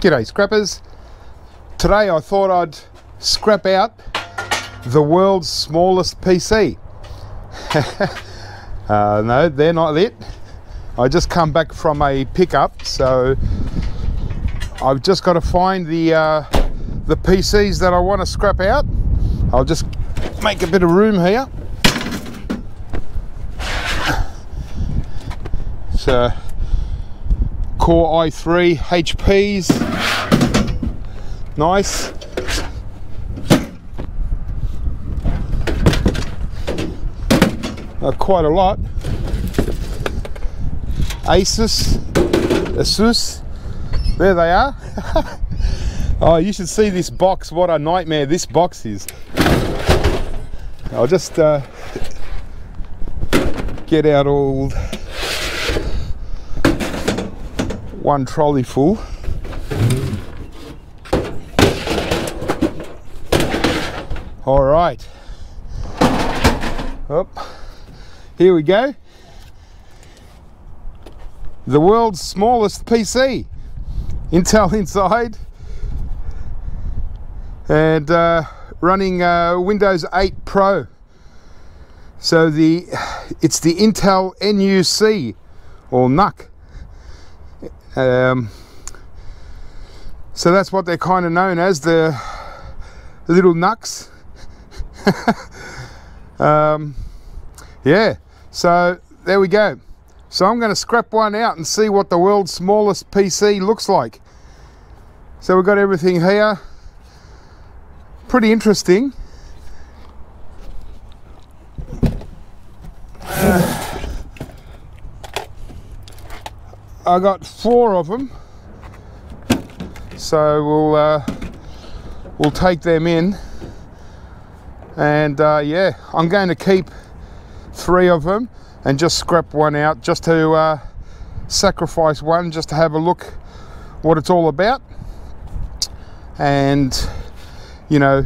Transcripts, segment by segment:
G'day scrappers. Today I thought I'd scrap out the world's smallest PC. uh, no, they're not it. I just come back from a pickup, so I've just got to find the uh, the PCs that I want to scrap out. I'll just make a bit of room here. So Core i3 HPs. Nice. Uh, quite a lot. Asus, Asus, there they are. oh, you should see this box. What a nightmare this box is. I'll just uh, get out all one trolley full. All right. Up. Here we go. The world's smallest PC. Intel inside. And uh, running uh, Windows 8 Pro. So the it's the Intel NUC or NUC um, so that's what they're kind of known as, the little nucks. um, yeah, so there we go. So I'm going to scrap one out and see what the world's smallest PC looks like. So we've got everything here. Pretty interesting. I got four of them. So we'll uh, we'll take them in. And uh, yeah I'm going to keep three of them and just scrap one out just to uh, sacrifice one just to have a look what it's all about. And you know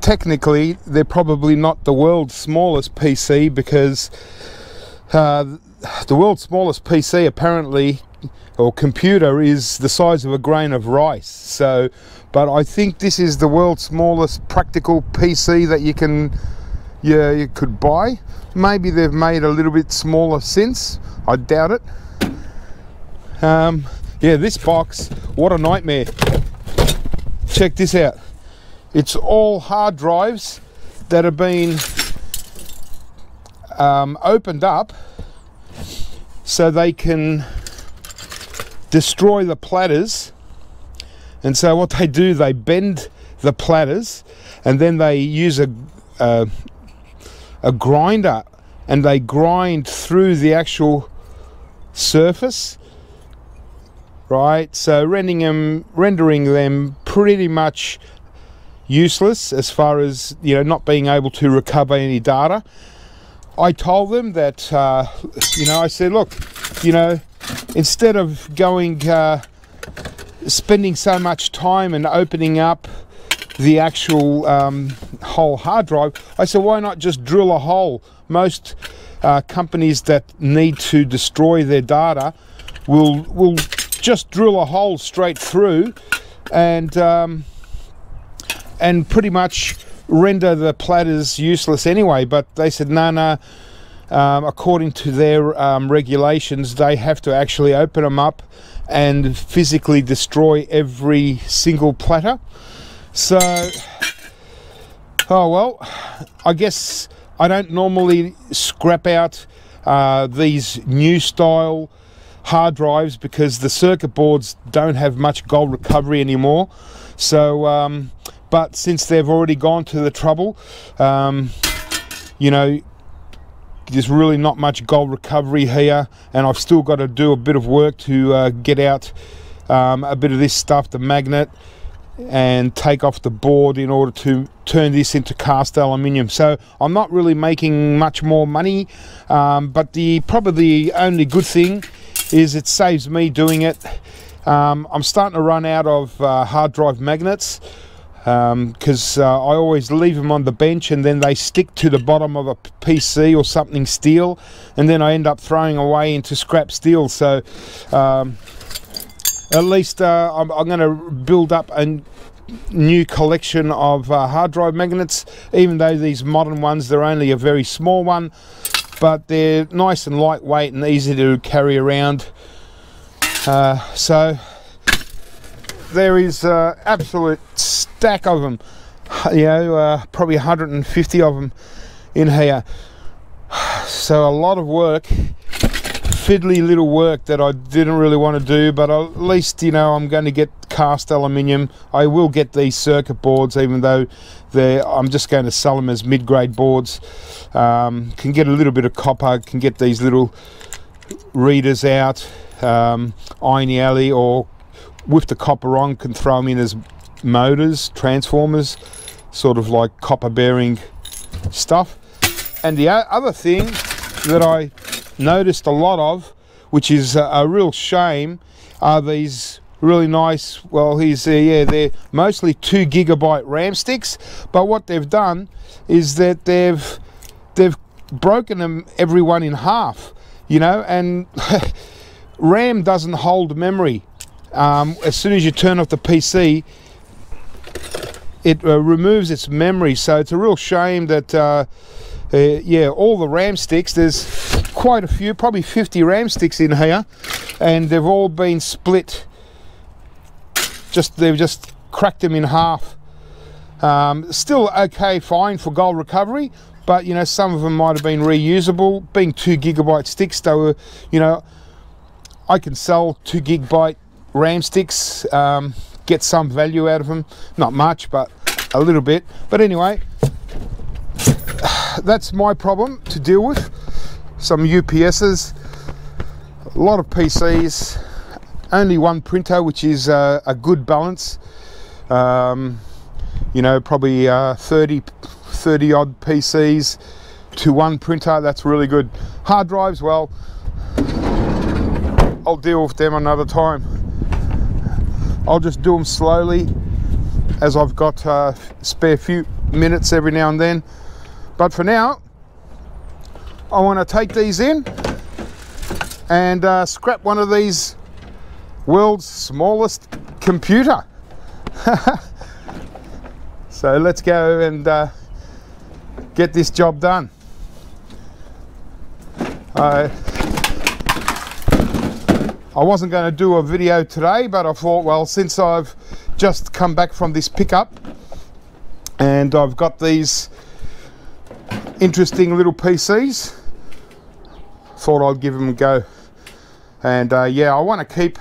technically they're probably not the world's smallest PC because uh, the world's smallest PC apparently or computer is the size of a grain of rice. So but I think this is the world's smallest practical PC that you can yeah you could buy. Maybe they've made a little bit smaller since. I doubt it. Um, yeah this box what a nightmare. Check this out. It's all hard drives that have been um, opened up so they can destroy the platters. And so what they do, they bend the platters and then they use a, a, a grinder and they grind through the actual surface right so them rendering them pretty much useless as far as you know not being able to recover any data I told them that, uh, you know, I said, look, you know, instead of going, uh, spending so much time and opening up the actual um, whole hard drive, I said, why not just drill a hole? Most uh, companies that need to destroy their data will will just drill a hole straight through and um, and pretty much render the platters useless anyway. But they said, no, no. Um, according to their um, regulations, they have to actually open them up and physically destroy every single platter. So, oh well, I guess I don't normally scrap out uh, these new style hard drives because the circuit boards don't have much gold recovery anymore. So, um, but since they've already gone to the trouble, um, you know, there's really not much gold recovery here, and I've still got to do a bit of work to uh, get out um, a bit of this stuff, the magnet, and take off the board in order to turn this into cast aluminium. So I'm not really making much more money, um, but the probably the only good thing is it saves me doing it. Um, I'm starting to run out of uh, hard drive magnets because um, uh, I always leave them on the bench and then they stick to the bottom of a PC or something steel and then I end up throwing away into scrap steel. So um, at least uh, I'm, I'm going to build up a new collection of uh, hard drive magnets even though these modern ones they're only a very small one but they're nice and lightweight and easy to carry around. Uh, so there is uh, absolute stack of them you know uh, probably 150 of them in here so a lot of work fiddly little work that I didn't really want to do, but at least, you know, I'm going to get cast aluminium. I will get these circuit boards, even though they're, I'm just going to sell them as mid-grade boards. Um, can get a little bit of copper, can get these little readers out, um, iron alley, or with the copper on, can throw them in as motors, transformers, sort of like copper bearing stuff. And the other thing that I noticed a lot of, which is a, a real shame, are these really nice well he's uh, yeah they're mostly two gigabyte ram sticks but what they've done is that they've they've broken them every one in half you know and ram doesn't hold memory um, as soon as you turn off the pc it uh, removes its memory so it's a real shame that uh, uh, yeah all the ram sticks there's quite a few, probably 50 ram sticks in here, and they've all been split. Just they've just cracked them in half. Um, still okay, fine for gold recovery, but you know some of them might have been reusable. Being two gigabyte sticks, they were, you know, I can sell two gigabyte RAM sticks, um, get some value out of them. Not much, but a little bit. But anyway, that's my problem to deal with some UPSs, a lot of PCs, only one printer, which is uh, a good balance. Um, you know, probably uh, 30, 30 odd PCs to one printer. That's really good. Hard drives, well, I'll deal with them another time. I'll just do them slowly as I've got uh, spare few minutes every now and then. But for now, I want to take these in and uh, scrap one of these world's smallest computer. so let's go and uh, get this job done. I, I wasn't going to do a video today, but I thought, well, since I've just come back from this pickup and I've got these interesting little PCs, thought I'd give them a go. And uh, yeah, I want to keep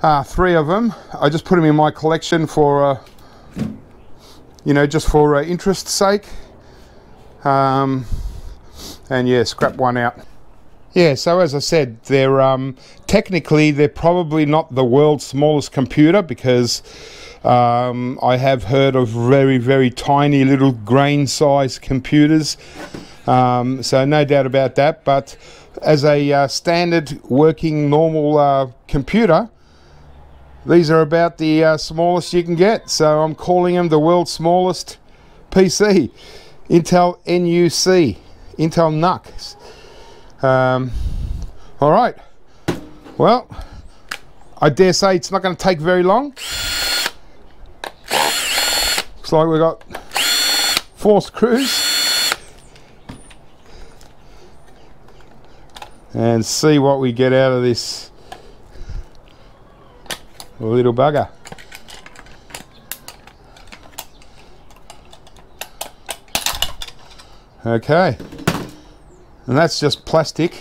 uh, three of them. I just put them in my collection for, uh, you know, just for uh, interest sake. Um, and yeah, scrap one out. Yeah, so as I said, they're um, technically they're probably not the world's smallest computer because um, I have heard of very very tiny little grain size computers um, so no doubt about that. But as a uh, standard working normal uh, computer, these are about the uh, smallest you can get. So I'm calling them the world's smallest PC, Intel NUC, Intel NUC. Um, all right. Well, I dare say it's not going to take very long. Looks like we've got four screws. and see what we get out of this little bugger. Okay, and that's just plastic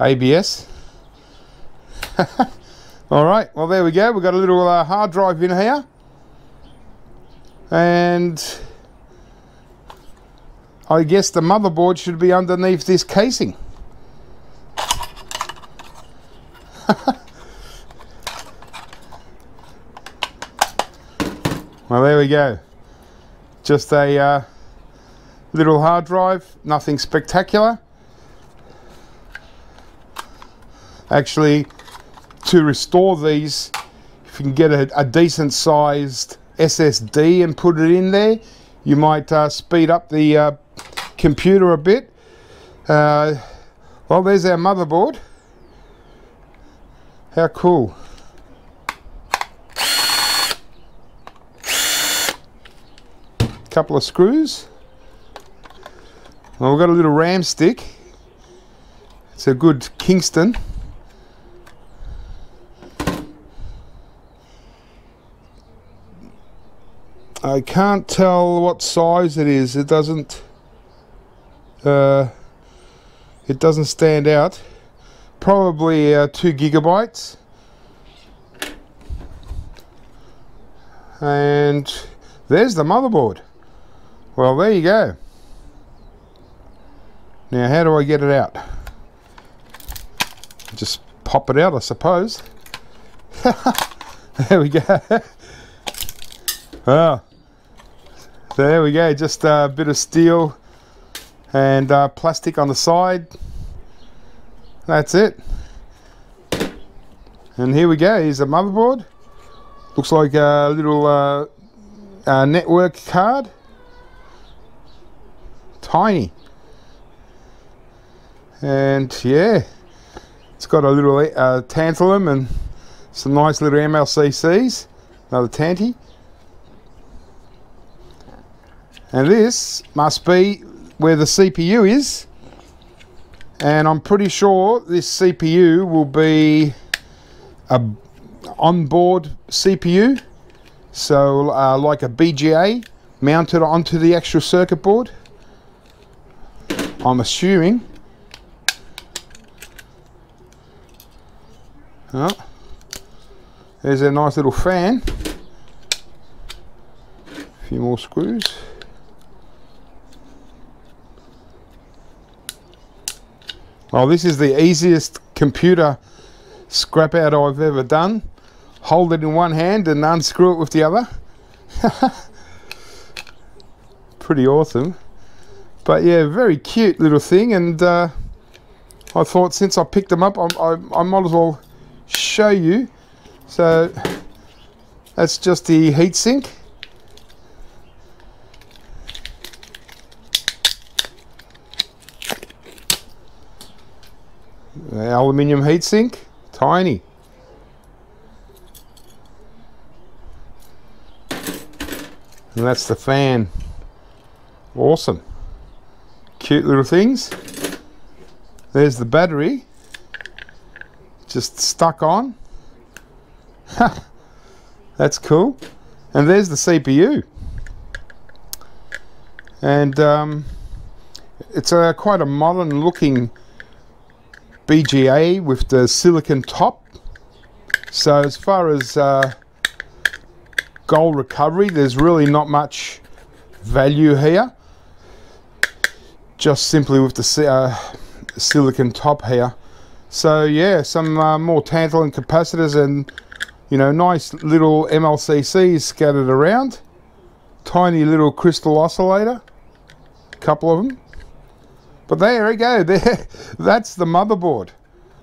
ABS. All right, well there we go. We've got a little uh, hard drive in here, and I guess the motherboard should be underneath this casing. well, there we go. Just a uh, little hard drive, nothing spectacular. Actually, to restore these, if you can get a, a decent sized SSD and put it in there, you might uh, speed up the uh, computer a bit. Uh, well, there's our motherboard How cool. Couple of screws. Well, we've got a little ram stick. It's a good Kingston. I can't tell what size it is. It doesn't. Uh, it doesn't stand out. Probably uh, two gigabytes. And there's the motherboard. Well, there you go. Now, how do I get it out? Just pop it out, I suppose. there we go. oh, there we go. Just a bit of steel and uh, plastic on the side. That's it. And here we go. Here's the motherboard. Looks like a little uh, uh, network card. Tiny. And yeah, it's got a little uh, tantalum and some nice little MLCCs. Another tanty. And this must be where the CPU is and I'm pretty sure this CPU will be a onboard CPU so uh, like a BGA mounted onto the actual circuit board I'm assuming there's a nice little fan a few more screws Oh, this is the easiest computer scrap out I've ever done. Hold it in one hand and unscrew it with the other. Pretty awesome. But yeah, very cute little thing. And uh, I thought since I picked them up, I, I, I might as well show you. So that's just the heatsink. The aluminium heatsink, tiny. And that's the fan. Awesome. Cute little things. There's the battery. Just stuck on. that's cool. And there's the CPU. And um, it's a quite a modern looking BGA with the silicon top. So as far as uh, gold recovery, there's really not much value here. Just simply with the uh, silicon top here. So yeah, some uh, more tantalum capacitors and you know nice little MLCCs scattered around. Tiny little crystal oscillator, a couple of them. But there we go. There, that's the motherboard.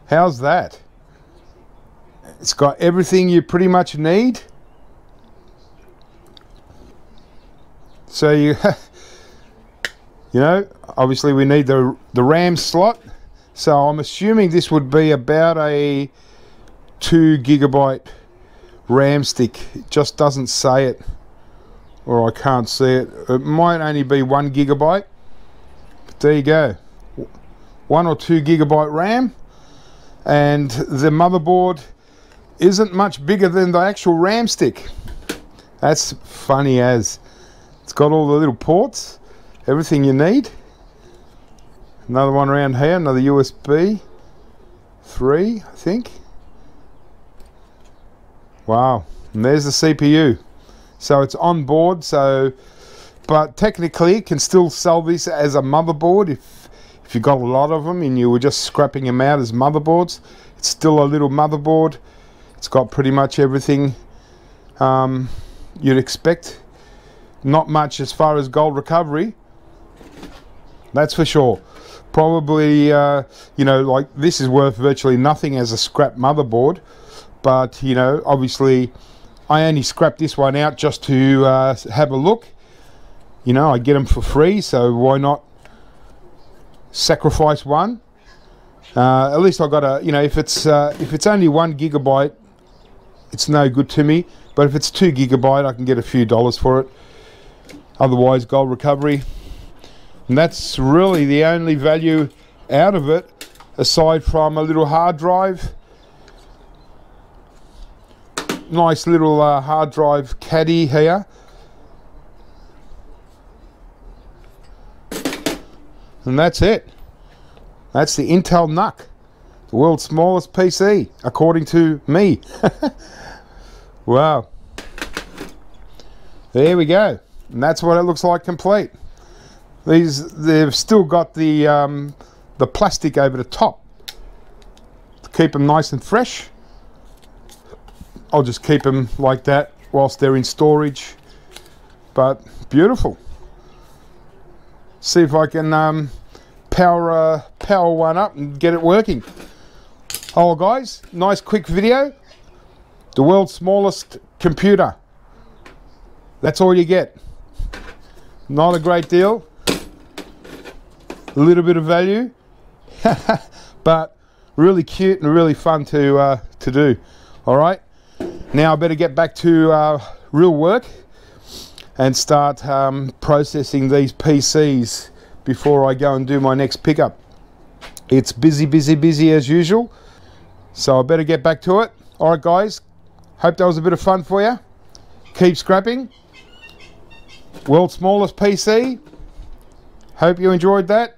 How's that? It's got everything you pretty much need. So you, you know, obviously we need the the RAM slot. So I'm assuming this would be about a two gigabyte RAM stick. It just doesn't say it, or I can't see it. It might only be one gigabyte there you go one or two gigabyte RAM and the motherboard isn't much bigger than the actual RAM stick that's funny as it's got all the little ports everything you need another one around here another USB 3 I think. Wow. And there's the CPU so it's on board so but technically you can still sell this as a motherboard. If if you got a lot of them and you were just scrapping them out as motherboards it's still a little motherboard. It's got pretty much everything um, you'd expect. Not much as far as gold recovery. That's for sure probably uh, you know like this is worth virtually nothing as a scrap motherboard but you know obviously I only scrapped this one out just to uh, have a look you know I get them for free so why not sacrifice one Uh, at least I got a, you know, if it's uh, if it's only one gigabyte, it's no good to me. But if it's two gigabyte, I can get a few dollars for it. Otherwise, gold recovery. And that's really the only value out of it, aside from a little hard drive. Nice little uh, hard drive caddy here. And that's it. That's the Intel NUC, the world's smallest PC, according to me. wow. There we go. And that's what it looks like complete. These, they've still got the, um, the plastic over the top to keep them nice and fresh. I'll just keep them like that whilst they're in storage. But beautiful see if I can um, power uh, power one up and get it working. Oh guys, nice quick video. The world's smallest computer. That's all you get. Not a great deal. A little bit of value, but really cute and really fun to uh, to do. All right. Now I better get back to uh, real work and start um, processing these PCs before I go and do my next pickup. It's busy, busy, busy as usual. So I better get back to it. All right, guys. Hope that was a bit of fun for you. Keep scrapping. World's smallest PC. Hope you enjoyed that.